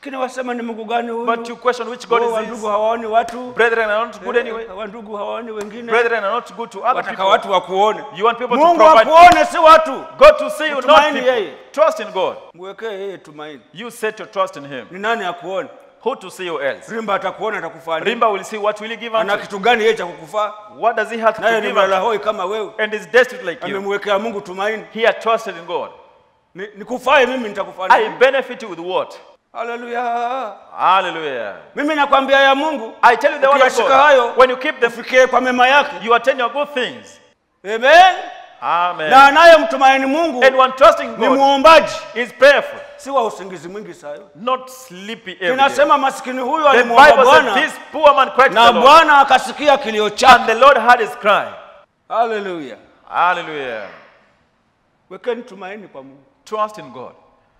lakini wasema ni mungu gani huyu But you question which God Oh, is this. hawaoni watu Brethren are not good Eh, anyway. wandugu hawaoni wengine Brethren are not good to other people. watu wakuone You want people to mungu provide. akuone si watu God to see you, not people. Trust in God. mwekee yeye tumaini You set your trust in Him. ni nani akuone Who to see you else? rimba atakuona? Rimba will see what will he give unto you. kitu gani yeye cha kukufaa What does he have to give unto mlalahoi kama wewe And is destitute like you. amemwekea mungu tumaini He had trusted in God. Ni- nikufae mimi nitakufanya I benefit you with what? Haleluya Hallelujah. mimi nakwambia ya mungu I tell you the word of God. hayo. When you keep them, ufikie kwa mema yake you attain your good things. amen Amen. na anayemtumaini mungu And one trusting ni God muombaji is prayerful, si wa usingizi mwingi sayo not sleepy every day. Tunasema maskini huyu The alimwomba bwana this poor man cried to na the Lord, bwana akasikia kilio chake and the Lord heard his cry. Hallelujah. Hallelujah. wekeni tumaini kwa mungu Trust in God.